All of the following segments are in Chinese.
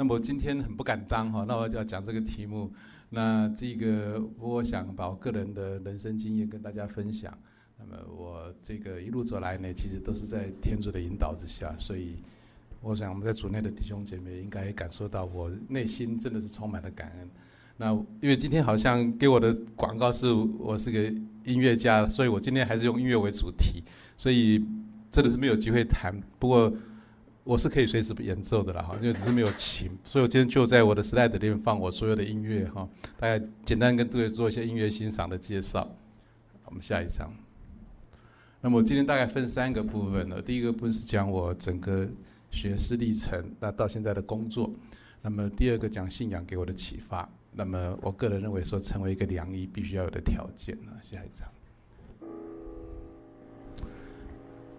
那么今天很不敢当哈，那我就要讲这个题目。那这个我想把我个人的人生经验跟大家分享。那么我这个一路走来呢，其实都是在天主的引导之下，所以我想我们在组内的弟兄姐妹应该感受到我内心真的是充满了感恩。那因为今天好像给我的广告是我是个音乐家，所以我今天还是用音乐为主题，所以真的是没有机会谈。不过我是可以随时演奏的了哈，因为只是没有琴，所以我今天就在我的 slide 里面放我所有的音乐哈，大概简单跟各位做一些音乐欣赏的介绍。我们下一张。那么我今天大概分三个部分呢，第一个部分是讲我整个学识历程，那到现在的工作。那么第二个讲信仰给我的启发。那么我个人认为说，成为一个良医必须要有的条件呢。下一张，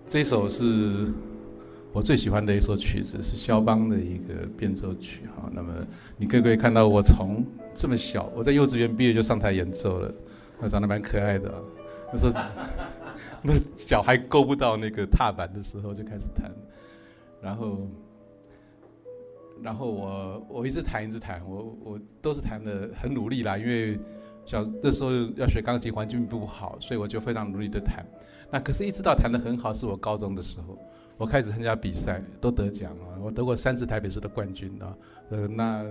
这首是我最喜欢的一首曲子，是肖邦的一个变奏曲哈。那么你可不可以看到我从这么小，我在幼稚园毕业就上台演奏了，那长得蛮可爱的，那时候 那脚还够不到那个踏板的时候就开始弹，然后。然后我我一直弹一直弹，我我都是弹的很努力啦，因为小那时候要学钢琴环境不好，所以我就非常努力的弹。那可是，一直到弹的很好，是我高中的时候，我开始参加比赛，都得奖啊，我得过三次台北市的冠军啊。呃，那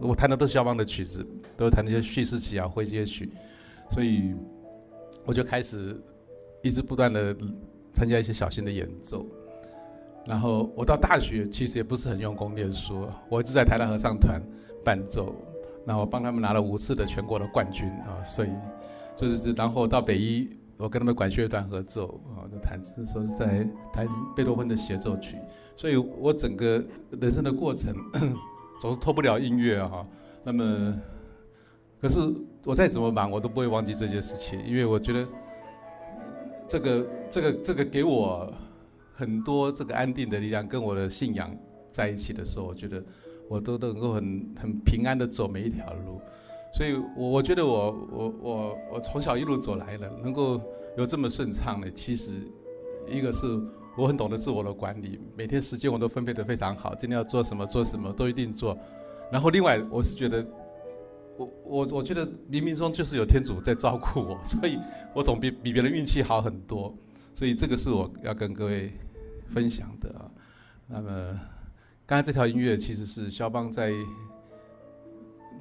我弹的都是肖邦的曲子，都弹那些叙事曲啊、诙谐曲，所以我就开始一直不断的参加一些小型的演奏。然后我到大学其实也不是很用功念书，我一直在台大合唱团伴奏，那我帮他们拿了五次的全国的冠军啊，所以就是然后到北医，我跟他们管弦乐团合奏啊，就弹说是在弹贝多芬的协奏曲，所以我整个人生的过程 总是脱不了音乐哈。那么，可是我再怎么忙，我都不会忘记这件事情，因为我觉得这个这个这个给我。很多这个安定的力量跟我的信仰在一起的时候，我觉得我都能够很很平安的走每一条路，所以我我觉得我我我我从小一路走来了，能够有这么顺畅的，其实一个是我很懂得自我的管理，每天时间我都分配的非常好，今天要做什么做什么都一定做，然后另外我是觉得我我我觉得冥冥中就是有天主在照顾我，所以我总比比别人运气好很多，所以这个是我要跟各位。分享的啊，那么刚才这条音乐其实是肖邦在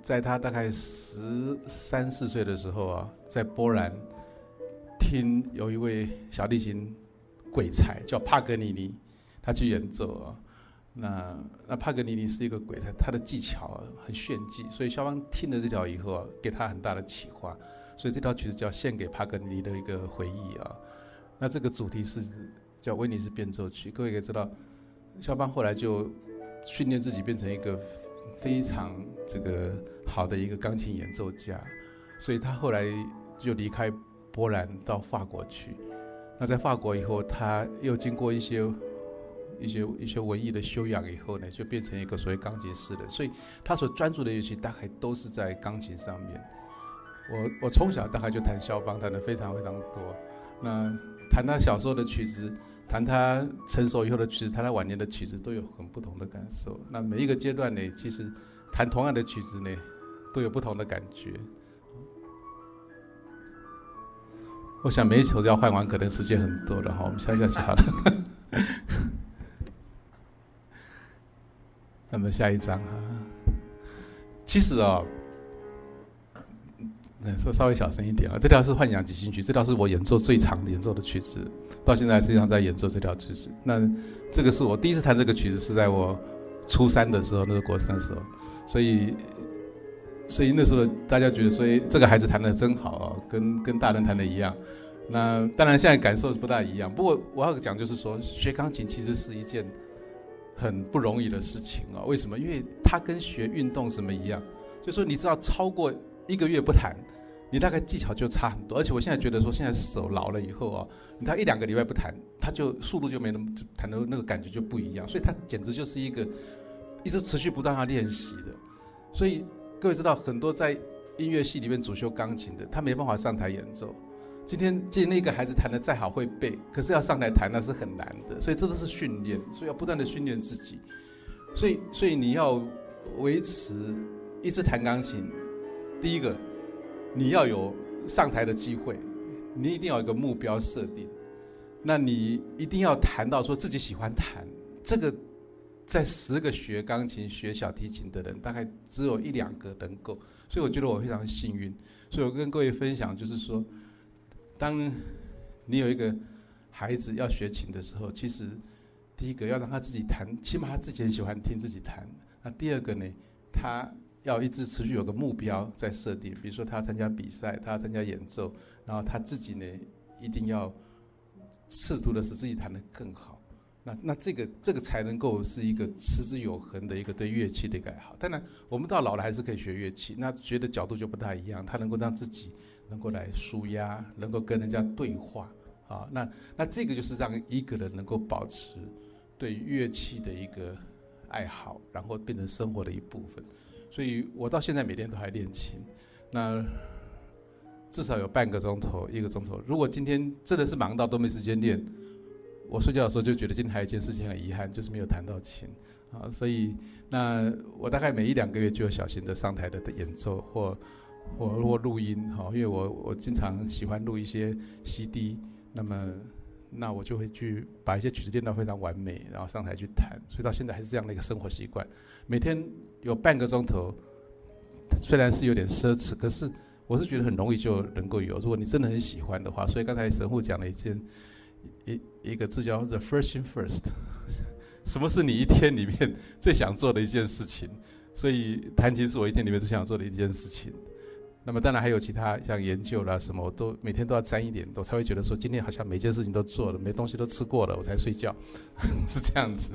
在他大概十三四岁的时候啊，在波兰听有一位小提琴鬼才叫帕格尼尼，他去演奏啊。那那帕格尼尼是一个鬼才，他的技巧很炫技，所以肖邦听了这条以后啊，给他很大的启发，所以这条曲子叫献给帕格尼尼的一个回忆啊。那这个主题是。叫威尼斯变奏曲，各位也知道，肖邦后来就训练自己变成一个非常这个好的一个钢琴演奏家，所以他后来就离开波兰到法国去。那在法国以后，他又经过一些一些一些文艺的修养以后呢，就变成一个所谓钢琴师的。所以他所专注的乐器大概都是在钢琴上面。我我从小大概就弹肖邦，弹的非常非常多。那弹他小时候的曲子。弹他成熟以后的曲子，弹他晚年的曲子，都有很不同的感受。那每一个阶段呢，其实弹同样的曲子呢，都有不同的感觉。我想每一首要换完，可能时间很多了哈。我们下下去好了。那么下一张啊，其实啊。说稍微小声一点啊，这条是幻想即兴曲，这条是我演奏最长的演奏的曲子，到现在实际上在演奏这条曲子。那这个是我第一次弹这个曲子，是在我初三的时候，那个国三的时候，所以所以那时候大家觉得说，这个孩子弹的真好啊，跟跟大人弹的一样。那当然现在感受不大一样，不过我要讲就是说，学钢琴其实是一件很不容易的事情啊。为什么？因为它跟学运动什么一样，就说你知道超过一个月不弹。你大概技巧就差很多，而且我现在觉得说，现在手老了以后啊，你他一两个礼拜不弹，他就速度就没那么弹的那个感觉就不一样，所以他简直就是一个一直持续不断要练习的。所以各位知道，很多在音乐系里面主修钢琴的，他没办法上台演奏。今天今天那个孩子弹的再好会背，可是要上台弹那是很难的，所以这都是训练，所以要不断的训练自己。所以所以你要维持一直弹钢琴，第一个你要有上台的机会，你一定要有一个目标设定，那你一定要弹到说自己喜欢弹，这个在十个学钢琴、学小提琴的人，大概只有一两个能够，所以我觉得我非常幸运，所以我跟各位分享就是说，当你有一个孩子要学琴的时候，其实。第一个要让他自己弹，起码他自己很喜欢听自己弹。那第二个呢，他要一直持续有个目标在设定，比如说他要参加比赛，他要参加演奏，然后他自己呢一定要试图的使自己弹得更好。那那这个这个才能够是一个持之有恒的一个对乐器的一个爱好。当然，我们到老了还是可以学乐器，那学的角度就不太一样。他能够让自己能够来舒压，能够跟人家对话啊。那那这个就是让一个人能够保持。对乐器的一个爱好，然后变成生活的一部分，所以我到现在每天都还练琴，那至少有半个钟头、一个钟头。如果今天真的是忙到都没时间练，我睡觉的时候就觉得今天还有一件事情很遗憾，就是没有弹到琴啊。所以那我大概每一两个月就有小型的上台的演奏或或或录音哈，因为我我经常喜欢录一些 CD，那么。那我就会去把一些曲子练到非常完美，然后上台去弹。所以到现在还是这样的一个生活习惯，每天有半个钟头，虽然是有点奢侈，可是我是觉得很容易就能够有。如果你真的很喜欢的话，所以刚才神父讲了一件一一个字叫 “the first thing first”，什么是你一天里面最想做的一件事情？所以弹琴是我一天里面最想做的一件事情。那么当然还有其他像研究啦什么，我都每天都要沾一点，我才会觉得说今天好像每件事情都做了，没东西都吃过了，我才睡觉，是这样子。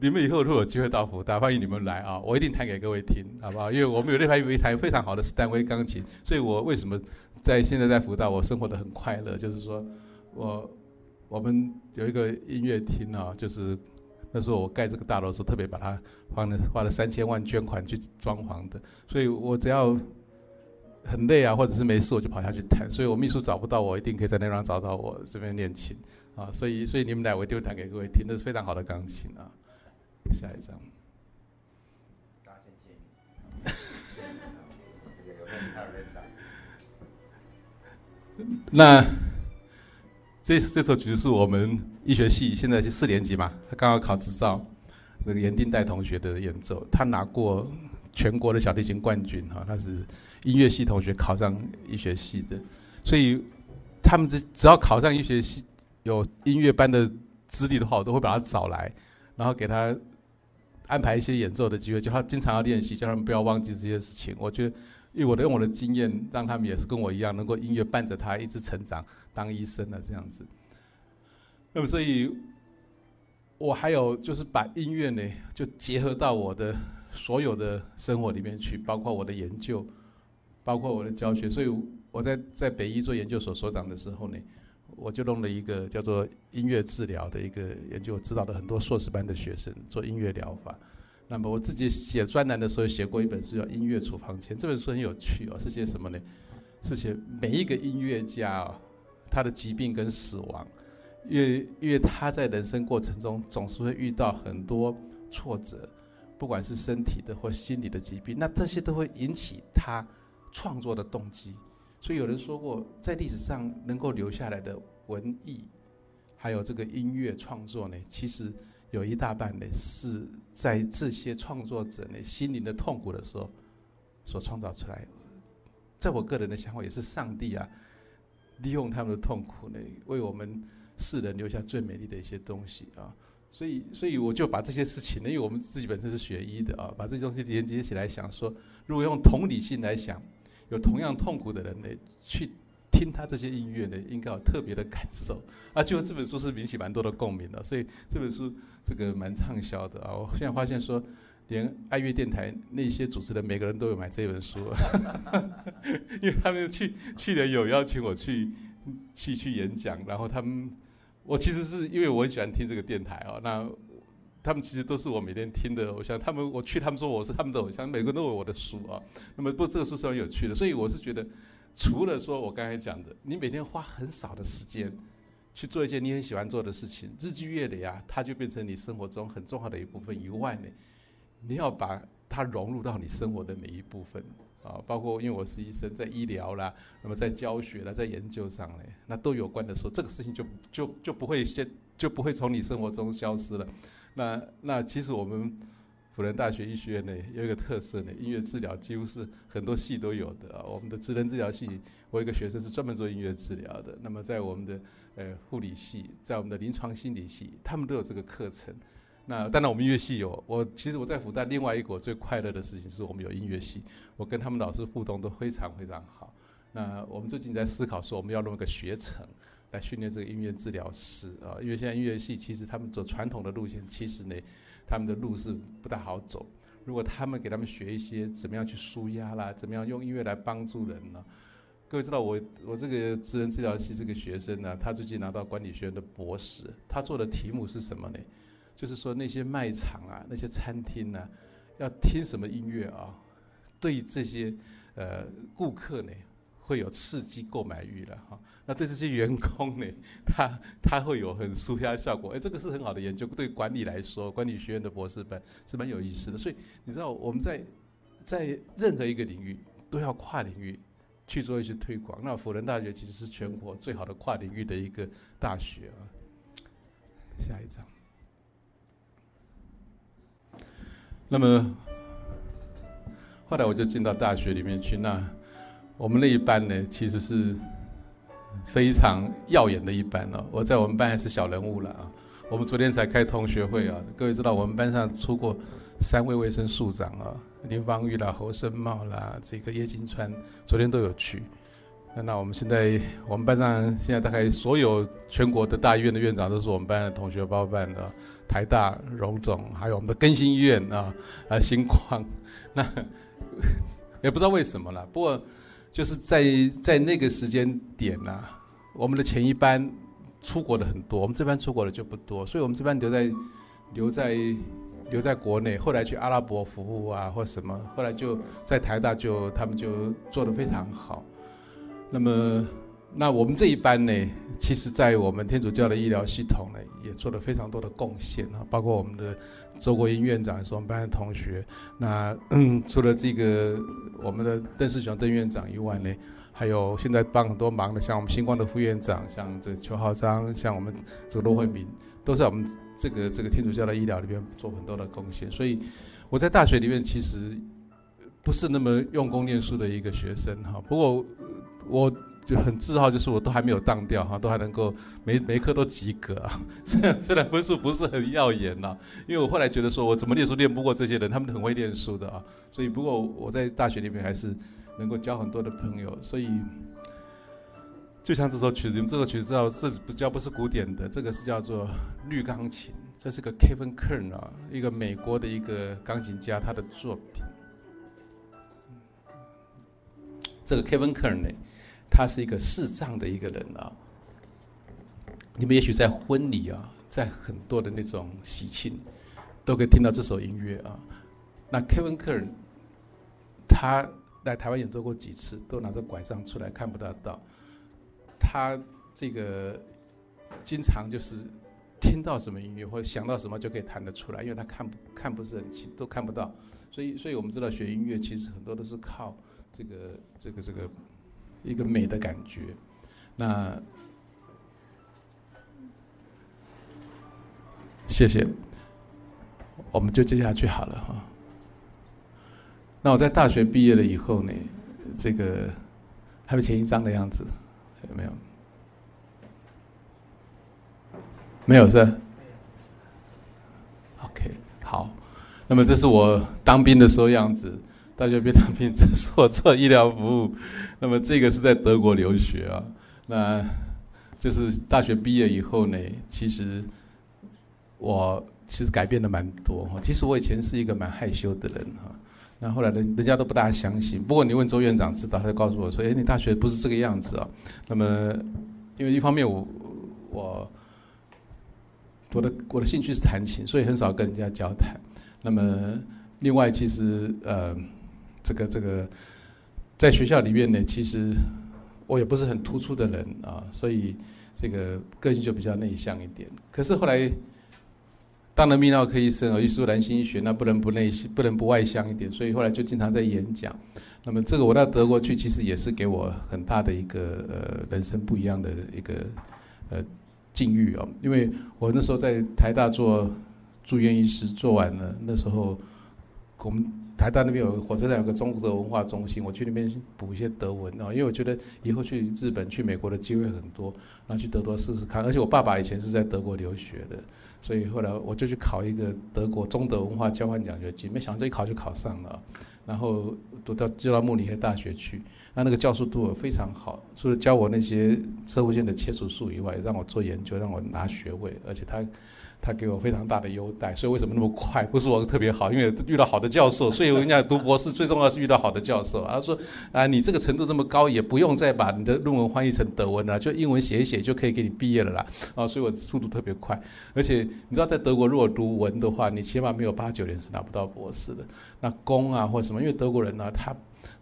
你们以后如果有机会到福大，欢迎你们来啊，我一定弹给各位听，好不好？因为我们有那台有一台非常好的斯坦威钢琴，所以我为什么在现在在福大我生活的很快乐，就是说我我们有一个音乐厅啊，就是。那时候我盖这个大楼的时候，特别把它花了花了三千万捐款去装潢的，所以我只要很累啊，或者是没事，我就跑下去弹。所以我秘书找不到我，一定可以在那方找到我这边练琴啊。所以所以你们来，我一定会弹给各位听，那是非常好的钢琴啊。下一张。那。这这首曲子是我们医学系现在是四年级嘛，他刚刚考执照，那个严丁代同学的演奏，他拿过全国的小提琴冠军哈，他是音乐系同学考上医学系的，所以他们只只要考上医学系有音乐班的资历的话，我都会把他找来，然后给他安排一些演奏的机会，叫他经常要练习，叫他们不要忘记这些事情。我觉得。因为我的用我的经验，让他们也是跟我一样，能够音乐伴着他一直成长，当医生的这样子。那么，所以我还有就是把音乐呢，就结合到我的所有的生活里面去，包括我的研究，包括我的教学。所以我在在北医做研究所所长的时候呢，我就弄了一个叫做音乐治疗的一个研究，指导了很多硕士班的学生做音乐疗法。那么我自己写专栏的时候写过一本书叫《音乐处方签》，这本书很有趣哦，是写什么呢？是写每一个音乐家哦，他的疾病跟死亡，因为因为他在人生过程中总是会遇到很多挫折，不管是身体的或心理的疾病，那这些都会引起他创作的动机。所以有人说过，在历史上能够留下来的文艺，还有这个音乐创作呢，其实。有一大半呢是在这些创作者呢心灵的痛苦的时候所创造出来。在我个人的想法，也是上帝啊，利用他们的痛苦呢，为我们世人留下最美丽的一些东西啊。所以，所以我就把这些事情呢，因为我们自己本身是学医的啊，把这些东西连接起来想说，如果用同理心来想，有同样痛苦的人呢，去。听他这些音乐呢，应该有特别的感受 啊！就这本书是引起蛮多的共鸣的，所以这本书这个蛮畅销的啊！我现在发现说，连爱乐电台那些主持人，每个人都有买这本书，因为他们去去年有邀请我去去去演讲，然后他们我其实是因为我很喜欢听这个电台哦，那他们其实都是我每天听的偶像，他们我去他们说我是他们的偶像，每个人都有我的书啊。那么不，这个书是很有趣的，所以我是觉得。除了说我刚才讲的，你每天花很少的时间去做一件你很喜欢做的事情，日积月累啊，它就变成你生活中很重要的一部分以外呢，你要把它融入到你生活的每一部分啊，包括因为我是医生，在医疗啦，那么在教学啦，在研究上嘞，那都有关的时候，这个事情就就就不会先就不会从你生活中消失了。那那其实我们。辅仁大学医学院呢有一个特色呢，音乐治疗几乎是很多系都有的啊。我们的职能治疗系，我一个学生是专门做音乐治疗的。那么在我们的呃护理系，在我们的临床心理系，他们都有这个课程。那当然我们音乐系有，我其实我在复旦另外一个最快乐的事情是我们有音乐系，我跟他们老师互动都非常非常好。那我们最近在思考说我们要弄一个学程来训练这个音乐治疗师啊，因为现在音乐系其实他们走传统的路线，其实呢。他们的路是不大好走。如果他们给他们学一些怎么样去舒压啦，怎么样用音乐来帮助人呢？各位知道我我这个智能治疗系这个学生呢，他最近拿到管理学院的博士，他做的题目是什么呢？就是说那些卖场啊，那些餐厅呢，要听什么音乐啊？对这些呃顾客呢？会有刺激购买欲了哈，那对这些员工呢，他他会有很舒压效果，哎，这个是很好的研究。对管理来说，管理学院的博士班是蛮有意思的。所以你知道我们在在任何一个领域都要跨领域去做一些推广。那辅仁大学其实是全国最好的跨领域的一个大学啊。下一张。那么后来我就进到大学里面去那。我们那一班呢，其实是非常耀眼的一班哦。我在我们班还是小人物了啊。我们昨天才开同学会啊，各位知道我们班上出过三位卫生署长啊，林芳玉啦、侯生茂啦、这个叶金川，昨天都有去。那我们现在我们班上现在大概所有全国的大医院的院长都是我们班的同学包办的，台大、荣总，还有我们的更新医院啊啊新光，那也不知道为什么了，不过。就是在在那个时间点呐，我们的前一班出国的很多，我们这班出国的就不多，所以我们这班留在留在留在国内，后来去阿拉伯服务啊或什么，后来就在台大就他们就做的非常好，那么。那我们这一班呢，其实，在我们天主教的医疗系统呢，也做了非常多的贡献啊，包括我们的周国英院长是我们班的同学。那除了这个我们的邓世雄邓院长以外呢，还有现在帮很多忙的，像我们星光的副院长，像这邱浩章，像我们这个罗慧敏，都在我们这个这个天主教的医疗里边做很多的贡献。所以我在大学里面其实不是那么用功念书的一个学生哈，不过我。就很自豪，就是我都还没有当掉哈，都还能够每每科都及格啊。虽然虽然分数不是很耀眼呐，因为我后来觉得说我怎么念书念不过这些人，他们很会念书的啊。所以不过我在大学里面还是能够交很多的朋友。所以就像这首曲子，这首曲子叫是不叫不是古典的，这个是叫做绿钢琴，这是个 Kevin Kern 啊，一个美国的一个钢琴家他的作品。这个 Kevin Kern 呢？他是一个视障的一个人啊，你们也许在婚礼啊，在很多的那种喜庆，都可以听到这首音乐啊。那 Kevin Kern，他来台湾演奏过几次，都拿着拐杖出来，看不到到。他这个经常就是听到什么音乐或者想到什么就可以弹得出来，因为他看不看不是很清，都看不到。所以，所以我们知道学音乐其实很多都是靠这个这个这个。一个美的感觉，那谢谢，我们就接下去好了哈。那我在大学毕业了以后呢，这个还有前一张的样子，有没有？没有是？OK，好。那么这是我当兵的时候样子。大学别当兵，这是做医疗服务。那么这个是在德国留学啊，那就是大学毕业以后呢，其实我其实改变的蛮多哈。其实我以前是一个蛮害羞的人哈，那后来人人家都不大相信。不过你问周院长知道，他就告诉我说：“哎，你大学不是这个样子啊。”那么因为一方面我我我的我的兴趣是弹琴，所以很少跟人家交谈。那么另外其实呃。这个这个，在学校里面呢，其实我也不是很突出的人啊，所以这个个性就比较内向一点。可是后来当了泌尿科医生啊，又说男性医学，那不能不内不能不外向一点，所以后来就经常在演讲。那么这个我到德国去，其实也是给我很大的一个呃人生不一样的一个呃境遇哦，因为我那时候在台大做住院医师，做完了那时候我们台大那边有火车站有个中德文化中心，我去那边补一些德文啊，因为我觉得以后去日本、去美国的机会很多，然后去德国试试看。而且我爸爸以前是在德国留学的，所以后来我就去考一个德国中德文化交换奖学金，没想到一考就考上了。然后读到就到慕尼黑大学去，那那个教授对我非常好，除了教我那些社会性的切除术以外，让我做研究，让我拿学位，而且他。他给我非常大的优待，所以为什么那么快？不是我特别好，因为遇到好的教授。所以我跟你讲，读博士最重要是遇到好的教授。他说：“啊，你这个程度这么高，也不用再把你的论文翻译成德文了，就英文写一写就可以给你毕业了啦。”啊，所以我速度特别快。而且你知道，在德国如果读文的话，你起码没有八九年是拿不到博士的。那工啊或什么，因为德国人呢，他。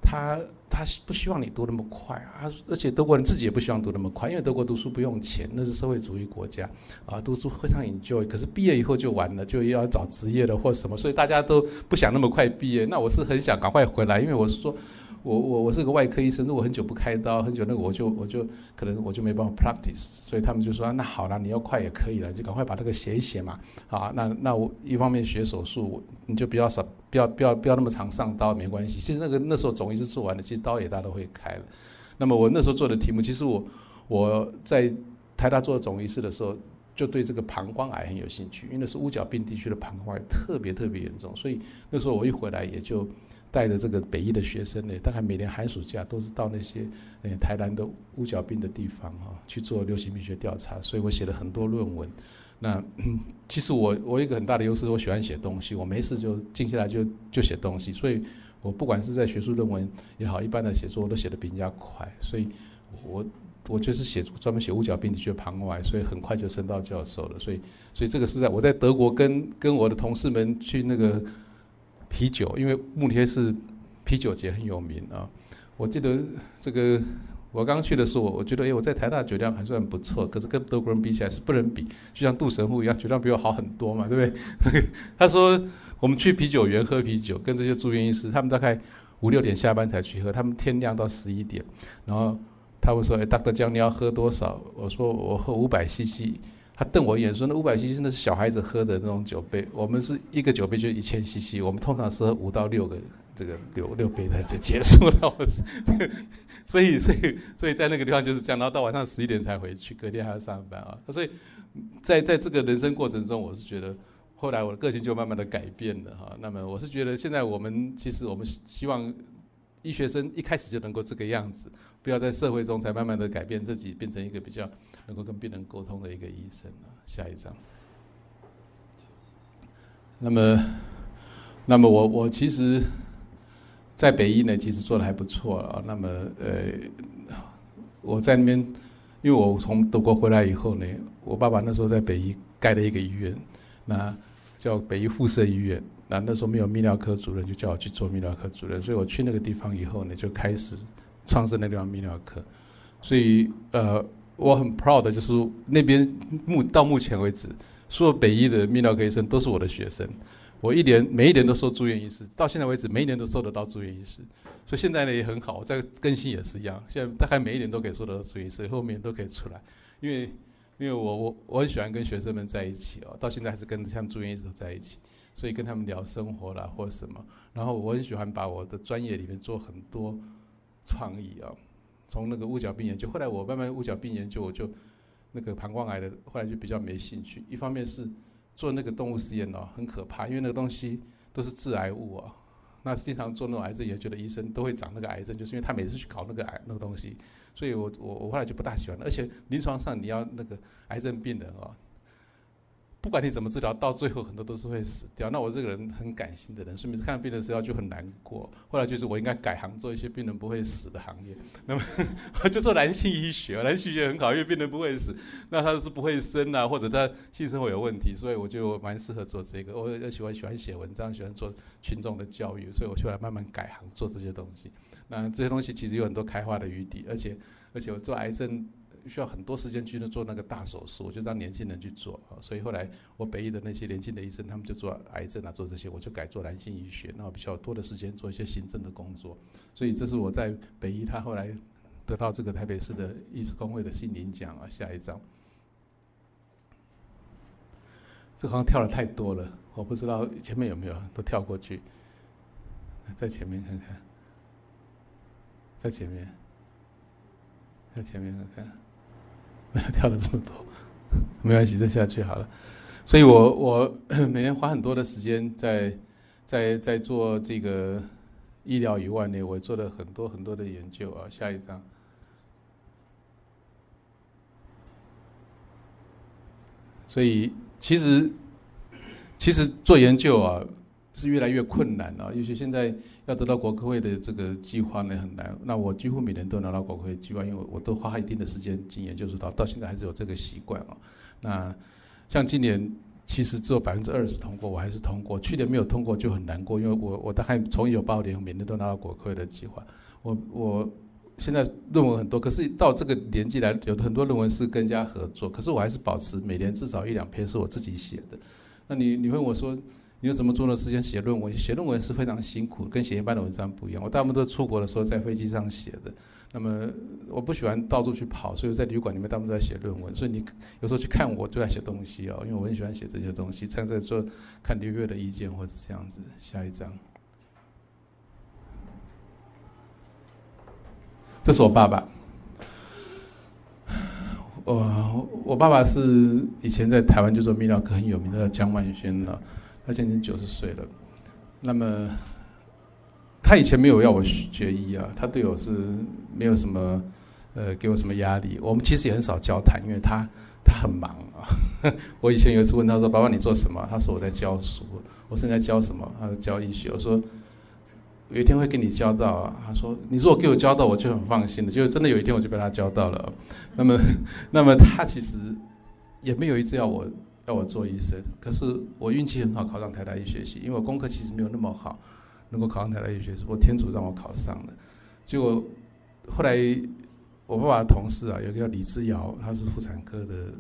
他他不希望你读那么快啊，而且德国人自己也不希望读那么快，因为德国读书不用钱，那是社会主义国家，啊，读书非常 enjoy。可是毕业以后就完了，就要找职业了或什么，所以大家都不想那么快毕业。那我是很想赶快回来，因为我是说。我我我是个外科医生，如果很久不开刀，很久那个我就我就可能我就没办法 practice，所以他们就说那好了，你要快也可以了，就赶快把这个写一写嘛。好，那那我一方面学手术，你就比较少，不要不要不要那么常上刀，没关系。其实那个那时候总医是做完了，其实刀也大家都会开了。那么我那时候做的题目，其实我我在台大做总医师的时候，就对这个膀胱癌很有兴趣，因为那是五角病地区的膀胱癌特别特别严重，所以那时候我一回来也就。带着这个北医的学生呢，大概每年寒暑假都是到那些呃台南的五角病的地方哈去做流行病学调查，所以我写了很多论文。那 其实我我有一个很大的优势，我喜欢写东西，我没事就静下来就就写东西，所以我不管是在学术论文也好，一般的写作我都写的比人家快，所以我我就是写专门写五角病的学旁外，所以很快就升到教授了。所以所以这个是在我在德国跟跟我的同事们去那个。啤酒，因为慕尼黑是啤酒节很有名啊。我记得这个，我刚去的时候，我觉得哎，我在台大酒量还算不错，可是跟德国人比起来是不能比。就像杜神父一样，酒量比我好很多嘛，对不对？他说我们去啤酒园喝啤酒，跟这些住院医师，他们大概五六点下班才去喝，他们天亮到十一点，然后他会说：“哎，大哥江你要喝多少？”我说：“我喝五百 CC。”瞪我一眼说：“那五百 CC 那是小孩子喝的那种酒杯，我们是一个酒杯就一千 CC，我们通常是喝五到六个这个六六杯才就结束了。所以所以所以在那个地方就是这样，然后到晚上十一点才回去，隔天还要上班啊。所以在在这个人生过程中，我是觉得后来我的个性就慢慢的改变了哈。那么我是觉得现在我们其实我们希望医学生一开始就能够这个样子，不要在社会中才慢慢的改变自己，变成一个比较。”能够跟病人沟通的一个医生啊，下一章。那么，那么我我其实，在北医呢，其实做的还不错啊。那么，呃，我在那边，因为我从德国回来以后呢，我爸爸那时候在北医盖了一个医院，那叫北医附设医院。那那时候没有泌尿科主任，就叫我去做泌尿科主任。所以我去那个地方以后呢，就开始创设那地方泌尿科。所以，呃。我很 proud 的就是那边目到目前为止，所有北医的泌尿科医生都是我的学生。我一年每一年都收住院医师，到现在为止每一年都收得到住院医师。所以现在呢也很好，在更新也是一样，现在大概每一年都可以收得到住院医师，后面都可以出来。因为因为我我我很喜欢跟学生们在一起哦，到现在还是跟他们住院医师都在一起，所以跟他们聊生活啦或者什么。然后我很喜欢把我的专业里面做很多创意啊。从那个五角病研究，后来我慢慢五角病研究，我就那个膀胱癌的，后来就比较没兴趣。一方面是做那个动物实验哦，很可怕，因为那个东西都是致癌物啊。那经常做那种癌症研究的医生都会长那个癌症，就是因为他每次去搞那个癌那个东西，所以我我我后来就不大喜欢。而且临床上你要那个癌症病人哦。不管你怎么治疗，到最后很多都是会死掉。那我这个人很感性的人，所以每次看病的时候就很难过。后来就是我应该改行做一些病人不会死的行业。那么我就做男性医学，男性医学很好，因为病人不会死，那他是不会生啊，或者他性生活有问题，所以我就蛮适合做这个。我也喜欢喜欢写文章，喜欢做群众的教育，所以我就来慢慢改行做这些东西。那这些东西其实有很多开花的余地，而且而且我做癌症。需要很多时间去做那个大手术，我就让年轻人去做。所以后来我北医的那些年轻的医生，他们就做癌症啊，做这些，我就改做男性医学，那我比较多的时间做一些行政的工作。所以这是我在北医，他后来得到这个台北市的医师工会的心灵奖啊。下一张，这好像跳的太多了，我不知道前面有没有都跳过去，在前面看看，在前面。在前面看看，跳的这么多，没关系，再下去好了。所以我我 每天花很多的时间在在在做这个医疗以外呢，我做了很多很多的研究啊。下一张，所以其实其实做研究啊是越来越困难了，尤其现在。要得到国科会的这个计划呢很难，那我几乎每年都拿到国科会计划，因为我都花一定的时间进研究所，到到现在还是有这个习惯啊。那像今年其实只有百分之二十通过，我还是通过，去年没有通过就很难过，因为我我大概从有八年每年都拿到国科会的计划，我我现在论文很多，可是到这个年纪来，有很多论文是跟人家合作，可是我还是保持每年至少一两篇是我自己写的。那你你问我说？你有怎么做的时间写论文？写论文是非常辛苦，跟写一般的文章不一样。我大部分都出国的时候在飞机上写的。那么我不喜欢到处去跑，所以在旅馆里面大部分都在写论文。所以你有时候去看我就在写东西哦，因为我很喜欢写这些东西。常在做看刘月的意见或是这样子。下一张，这是我爸爸。我我爸爸是以前在台湾就做泌尿科很有名的江万轩了。他今年九十岁了，那么他以前没有要我学医啊，他对我是没有什么呃给我什么压力。我们其实也很少交谈，因为他他很忙啊。我以前有一次问他说：“爸爸你做什么？”他说：“我在教书。”我说：“你在教什么？”他说：“教医学。”我说：“有一天会跟你教到啊。”他说：“你如果给我教到，我就很放心了。”就真的有一天我就被他教到了。那么，那么他其实也没有一直要我。要我做医生，可是我运气很好，考上台大医学系。因为我功课其实没有那么好，能够考上台大医学系，我天主让我考上的。结果后来我爸爸的同事啊，有个叫李志尧，他是妇产科的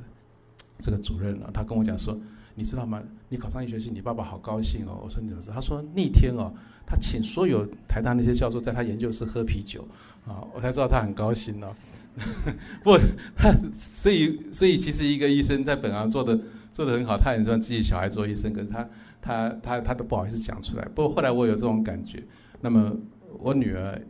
这个主任啊，他跟我讲说：“你知道吗？你考上医学系，你爸爸好高兴哦。”我说：“你怎么知道？”他说：“那天哦，他请所有台大那些教授在他研究室喝啤酒啊，我才知道他很高兴哦。不，他所以所以其实一个医生在本行做的。做的很好，他很喜欢自己小孩做医生，可是他他他他都不好意思讲出来。不过后来我有这种感觉，那么我女儿，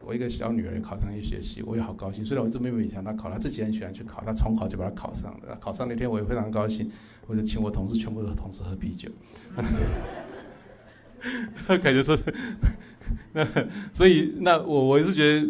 我一个小女儿考上医学系，我也好高兴。虽然我一直没有想她考，她自己很喜欢去考，她重考就把她考上了。考上那天我也非常高兴，我就请我同事全部的同事喝啤酒，感觉说，那 所以那我我是觉得，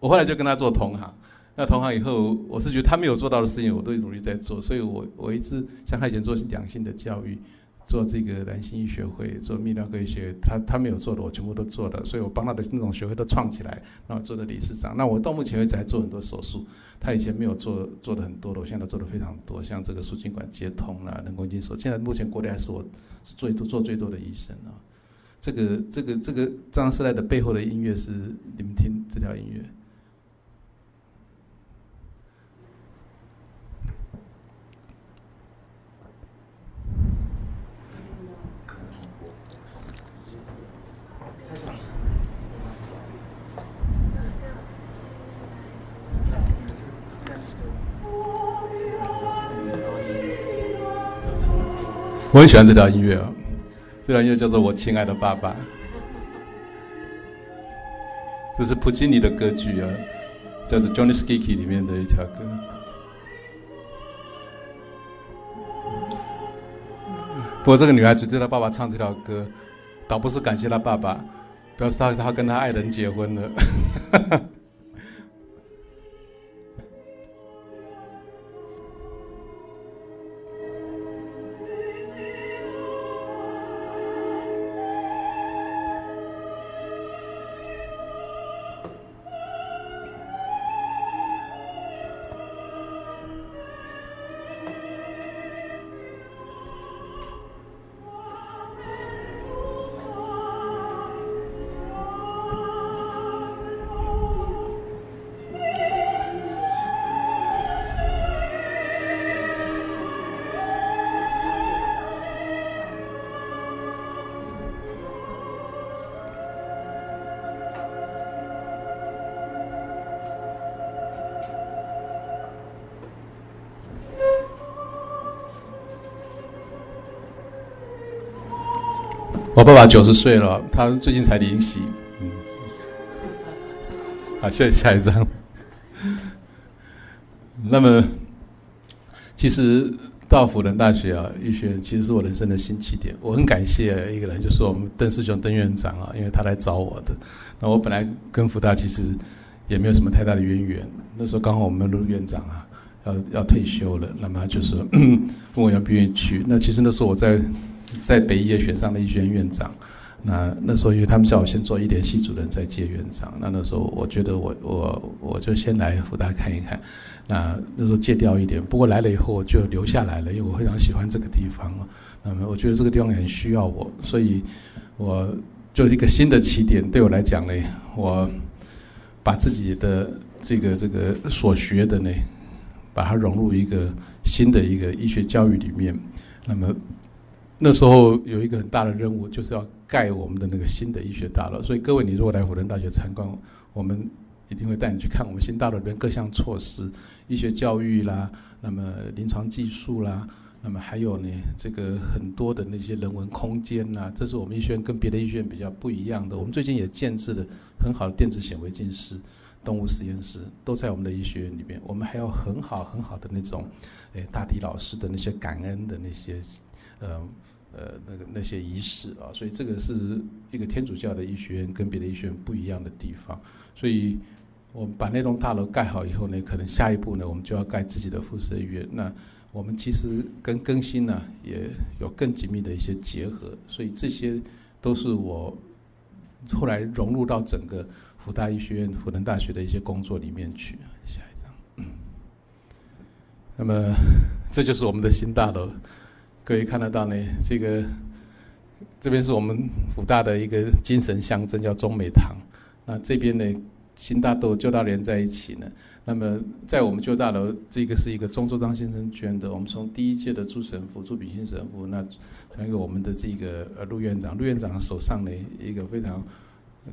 我后来就跟他做同行。那同行以后，我是觉得他没有做到的事情，我都努力在做。所以我我一直像他以前做两性的教育，做这个男性医学会，做泌尿科医学，他他没有做的，我全部都做了。所以我帮他的那种学会都创起来，然后做的理事长。那我到目前为止还做很多手术，他以前没有做做的很多的，我现在做的非常多。像这个输精管接通啦，人工精索，现在目前国内还是我是最多做最多的医生啊。这个这个这个张时代的背后的音乐是你们听这条音乐。我很喜欢这条音乐啊，这条音乐叫做《我亲爱的爸爸》，这是普契尼的歌剧啊，叫做《Johnny Skiki》里面的一条歌。不过这个女孩子对她爸爸唱这条歌，倒不是感谢她爸爸，表示她她跟她爱人结婚了。我爸爸九十岁了，他最近才临洗。嗯，好，下下一张。那么，其实到辅仁大学啊，医学院其实是我人生的新起点。我很感谢一个人，就是我们邓师兄邓院长啊，因为他来找我的。那我本来跟福大其实也没有什么太大的渊源。那时候刚好我们陆院长啊要要退休了，那么就是问我要不愿意去。那其实那时候我在。在北医也选上了医学院院长，那那时候因为他们叫我先做一点系主任，再接院长。那那时候我觉得我我我就先来福大看一看，那那时候戒掉一点。不过来了以后我就留下来了，因为我非常喜欢这个地方那么我觉得这个地方很需要我，所以我就一个新的起点。对我来讲呢，我把自己的这个这个所学的呢，把它融入一个新的一个医学教育里面，那么。那时候有一个很大的任务，就是要盖我们的那个新的医学大楼。所以各位，你如果来辅仁大学参观，我们一定会带你去看我们新大楼里面各项措施，医学教育啦，那么临床技术啦，那么还有呢，这个很多的那些人文空间呐，这是我们医学院跟别的医学院比较不一样的。我们最近也建制了很好的电子显微镜室、动物实验室，都在我们的医学院里面。我们还有很好很好的那种，诶，大体老师的那些感恩的那些，呃。呃，那个那些仪式啊，所以这个是一个天主教的医学院跟别的医学院不一样的地方。所以，我们把那栋大楼盖好以后呢，可能下一步呢，我们就要盖自己的附设医院。那我们其实跟更新呢，也有更紧密的一些结合。所以这些都是我后来融入到整个福大医学院、辅仁大学的一些工作里面去。下一张。嗯那么，这就是我们的新大楼。可以看得到呢，这个这边是我们福大的一个精神象征，叫中美堂。那这边呢，新大都旧大连在一起呢。那么在我们旧大楼，这个是一个中周章先生捐的。我们从第一届的朱神父、朱炳新神父，那传给我们的这个呃陆院长，陆院长手上呢一个非常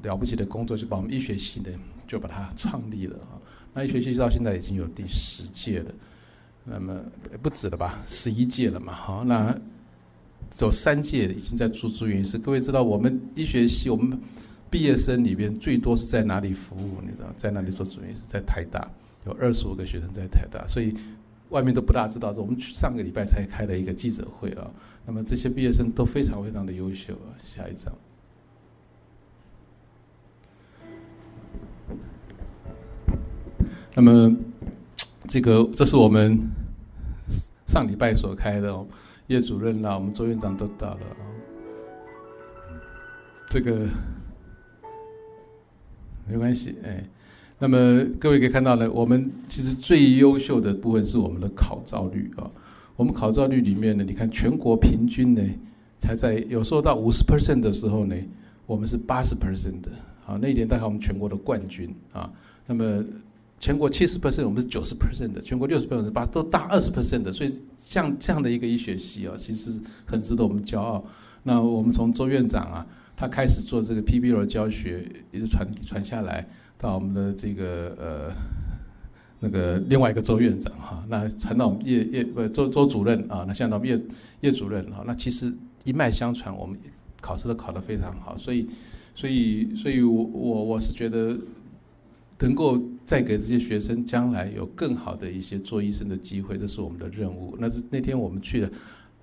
了不起的工作，就把我们医学系呢就把它创立了啊。那医学系到现在已经有第十届了。那么不止了吧，十一届了嘛，好，那走三届已经在做住院医师。各位知道，我们医学系我们毕业生里边最多是在哪里服务？你知道，在哪里做住院医师？在台大，有二十五个学生在台大，所以外面都不大知道。我们上个礼拜才开了一个记者会啊，那么这些毕业生都非常非常的优秀啊。下一张，那么。这个这是我们上礼拜所开的哦，叶主任啦，我们周院长都到了啊。这个没关系哎，那么各位可以看到呢，我们其实最优秀的部分是我们的考照率啊。我们考照率里面呢，你看全国平均呢，才在有时候到五十 percent 的时候呢，我们是八十 percent 的，啊，那一年大概我们全国的冠军啊。那么全国七十 percent，我们是九十 percent 的；全国六十 percent，八都大二十 percent 的。所以像这样的一个医学系啊，其实很值得我们骄傲。那我们从周院长啊，他开始做这个 PBL 教学，一直传传下来，到我们的这个呃那个另外一个周院长哈，那传到我们叶叶不周周主任啊，那现在到叶叶主任哈，那其实一脉相传，我们考试都考得非常好。所以，所以，所以我我我是觉得。能够再给这些学生将来有更好的一些做医生的机会，这是我们的任务。那是那天我们去的，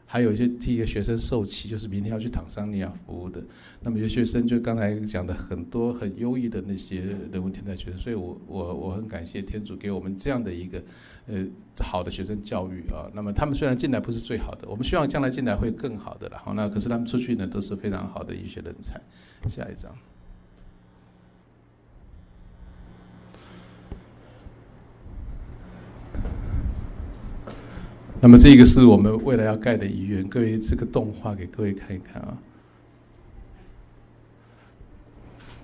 还有一些替一个学生受气，就是明天要去坦桑尼亚服务的。那么有些学生就刚才讲的很多很优异的那些人文天才学生，所以我我我很感谢天主给我们这样的一个呃好的学生教育啊。那么他们虽然进来不是最好的，我们希望将来进来会更好的了。好，那可是他们出去呢都是非常好的医学人才。下一张。那么这个是我们未来要盖的医院，各位这个动画给各位看一看啊。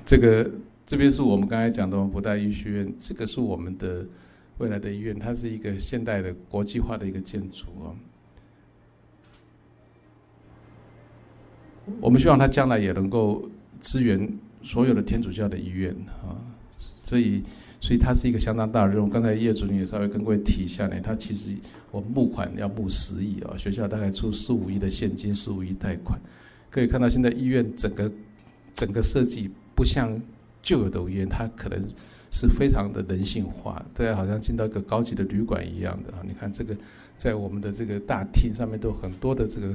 这个这边是我们刚才讲的我们福大医学院，这个是我们的未来的医院，它是一个现代的国际化的一个建筑啊。我们希望它将来也能够支援所有的天主教的医院啊，所以。所以它是一个相当大的任务。刚才叶主任也稍微跟各位提一下呢，它其实我们募款要募十亿啊，学校大概出四五亿的现金，十五亿贷款。可以看到现在医院整个整个设计不像旧有的医院，它可能是非常的人性化，大家好像进到一个高级的旅馆一样的啊！你看这个在我们的这个大厅上面都很多的这个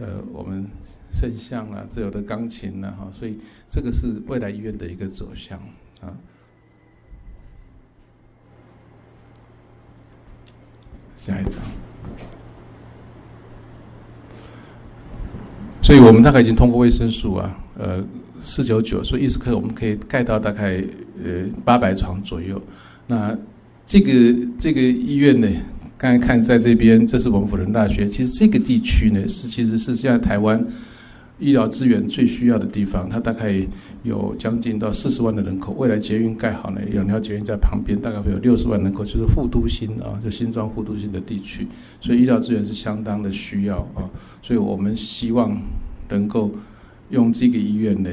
呃我们圣像啊，这有的钢琴呐哈，所以这个是未来医院的一个走向啊。下一张。所以我们大概已经通过维生素啊，呃，四九九，所以伊斯克我们可以盖到大概呃八百床左右。那这个这个医院呢，刚才看在这边，这是我们辅仁大学。其实这个地区呢，是其实是现在台湾医疗资源最需要的地方。它大概有将近到四十万的人口，未来捷运盖好呢，两条捷运在旁边，大概会有六十万人口，就是副都心啊，就新庄副都心的地区。所以医疗资源是相当的需要啊。所以我们希望能够用这个医院呢，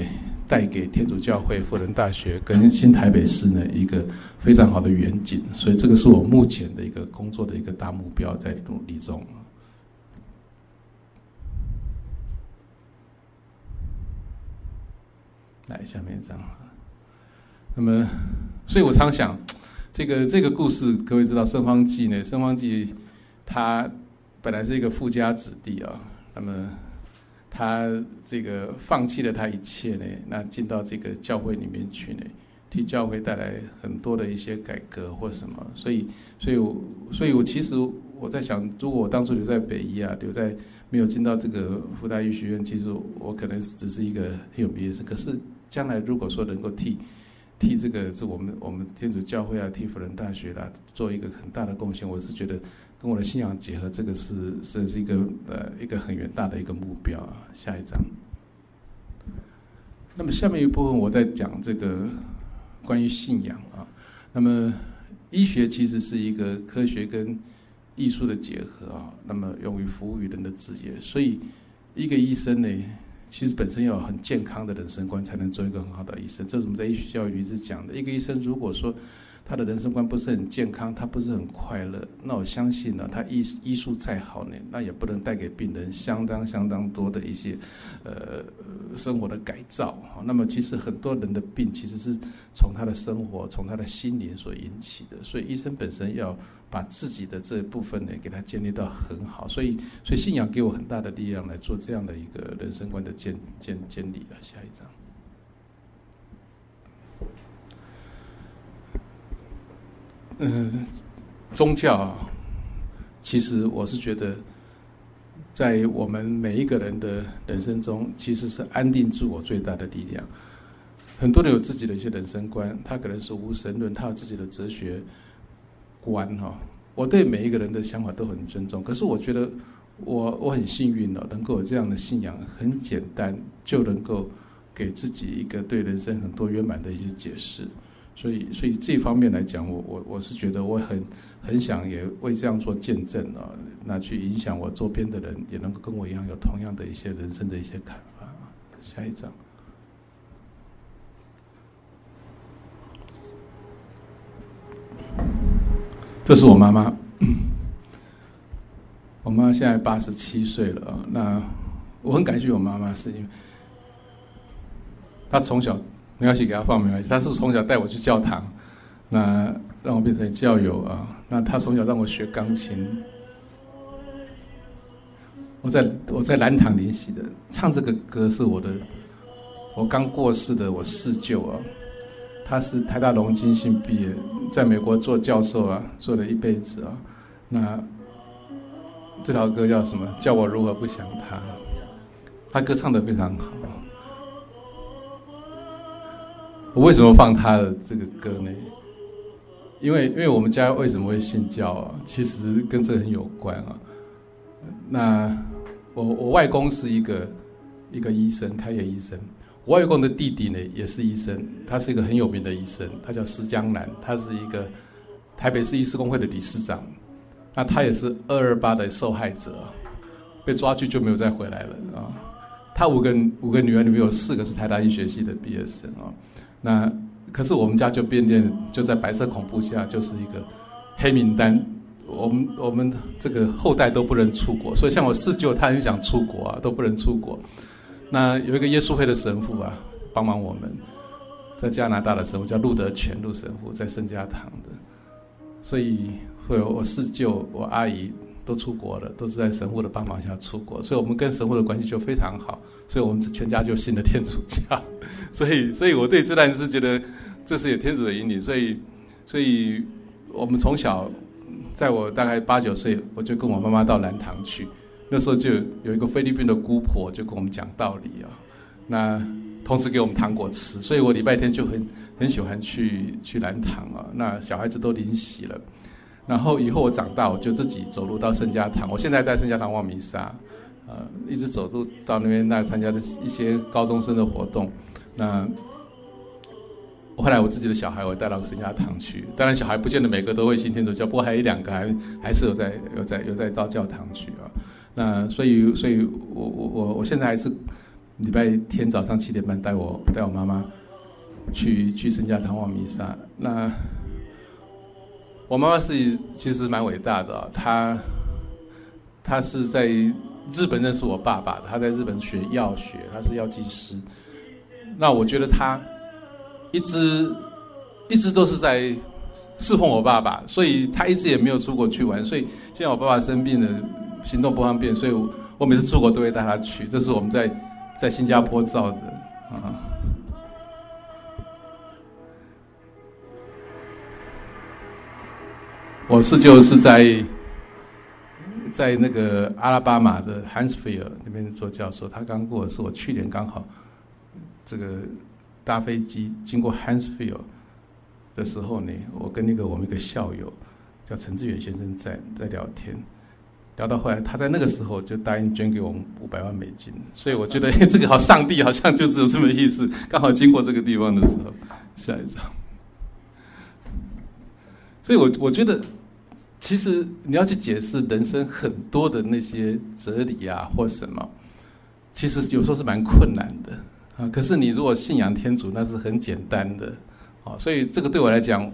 带给天主教会、辅仁大学跟新台北市呢一个非常好的远景。所以这个是我目前的一个工作的一个大目标，在努力中。来，下面一张。那么，所以我常想，这个这个故事，各位知道，圣方济呢，圣方济他本来是一个富家子弟啊。那么，他这个放弃了他一切呢，那进到这个教会里面去呢，替教会带来很多的一些改革或什么。所以，所以我，所以我其实我在想，如果我当初留在北医啊，留在没有进到这个复大医学院，其实我可能只是一个很有毕业生。可是将来如果说能够替替这个是我们我们天主教会啊，替辅仁大学啦，做一个很大的贡献，我是觉得。跟我的信仰结合，这个是是是一个呃一个很远大的一个目标啊。下一章。那么下面一部分我在讲这个关于信仰啊。那么医学其实是一个科学跟艺术的结合啊。那么用于服务于人的职业，所以一个医生呢，其实本身要有很健康的人生观，才能做一个很好的医生。这是我们在医学教育一直讲的。一个医生如果说他的人生观不是很健康，他不是很快乐。那我相信呢，他医医术再好呢，那也不能带给病人相当相当多的一些，呃，生活的改造。哈，那么其实很多人的病其实是从他的生活、从他的心灵所引起的。所以医生本身要把自己的这部分呢，给他建立到很好。所以，所以信仰给我很大的力量来做这样的一个人生观的建建建立啊。下一章。嗯，宗教啊，其实我是觉得，在我们每一个人的人生中，其实是安定自我最大的力量。很多人有自己的一些人生观，他可能是无神论，他有自己的哲学观哈。我对每一个人的想法都很尊重，可是我觉得我我很幸运哦，能够有这样的信仰，很简单就能够给自己一个对人生很多圆满的一些解释。所以，所以这方面来讲，我我我是觉得我很很想也为这样做见证啊，那去影响我周边的人，也能够跟我一样有同样的一些人生的一些看法。下一张，这是我妈妈，我妈现在八十七岁了啊。那我很感谢我妈妈，是因为她从小。没关系，给他放没关系。他是从小带我去教堂，那让我变成教友啊。那他从小让我学钢琴，我在我在蓝堂联系的，唱这个歌是我的，我刚过世的我四舅啊，他是台大龙金信毕业，在美国做教授啊，做了一辈子啊。那这条歌叫什么？叫我如何不想他？他歌唱的非常好。我为什么放他的这个歌呢？因为因为我们家为什么会信教啊？其实跟这很有关啊。那我我外公是一个一个医生，开业医生。我外公的弟弟呢也是医生，他是一个很有名的医生，他叫施江南，他是一个台北市医师工会的理事长。那他也是二二八的受害者，被抓去就没有再回来了啊。他五个五个女儿里面有四个是台大医学系的毕业生啊。那可是我们家就变变就在白色恐怖下，就是一个黑名单。我们我们这个后代都不能出国，所以像我四舅他很想出国啊，都不能出国。那有一个耶稣会的神父啊，帮忙我们，在加拿大的神父叫路德全路神父，在圣家堂的，所以会有我四舅、我阿姨都出国了，都是在神父的帮忙下出国，所以我们跟神父的关系就非常好，所以我们全家就信了天主教，所以，所以我对自然是觉得这是有天主的引领，所以，所以我们从小，在我大概八九岁，我就跟我妈妈到南唐去。那时候就有一个菲律宾的姑婆就跟我们讲道理啊，那同时给我们糖果吃，所以我礼拜天就很很喜欢去去南唐啊。那小孩子都临洗了，然后以后我长大，我就自己走路到圣家堂。我现在在圣家堂望弥撒，呃，一直走路到那边那参加的一些高中生的活动。那后来我自己的小孩我带到圣家堂去，当然小孩不见得每个都会信天主教，不过还有一两个还还是有在有在有在到教堂去啊。那所以，所以我我我我现在还是礼拜天早上七点半带我带我妈妈去去圣家堂望弥撒。那我妈妈是其实蛮伟大的，她她是在日本认识我爸爸的，她在日本学药学，她是药剂师。那我觉得她一直一直都是在侍奉我爸爸，所以她一直也没有出国去玩。所以现在我爸爸生病了。行动不方便，所以我我每次出国都会带他去。这是我们在在新加坡照的啊。我是就是在在那个阿拉巴马的 Hansfield 那边做教授。他刚过，是我去年刚好这个搭飞机经过 Hansfield 的时候呢，我跟那个我们一个校友叫陈志远先生在在聊天。聊到后来，他在那个时候就答应捐给我们五百万美金，所以我觉得 这个好，上帝好像就是有这么意思，刚好经过这个地方的时候，下一张。所以我我觉得，其实你要去解释人生很多的那些哲理啊或什么，其实有时候是蛮困难的啊。可是你如果信仰天主，那是很简单的，啊，所以这个对我来讲，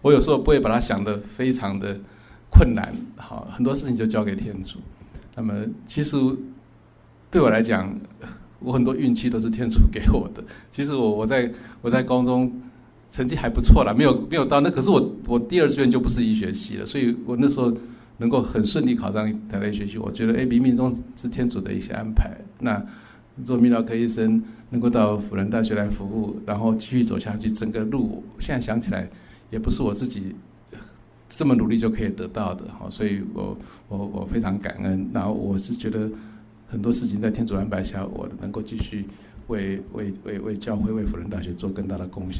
我有时候不会把它想的非常的。困难，好，很多事情就交给天主。那么，其实对我来讲，我很多运气都是天主给我的。其实我我在我在高中成绩还不错啦，没有没有到那，可是我我第二志愿就不是医学系了，所以我那时候能够很顺利考上台大医学系，我觉得哎，冥冥中是天主的一些安排。那做泌尿科医生，能够到辅仁大学来服务，然后继续走下去，整个路现在想起来，也不是我自己。这么努力就可以得到的，好，所以我我我非常感恩。然后我是觉得很多事情在天主安排下，我能够继续为为为为教会、为辅仁大学做更大的贡献。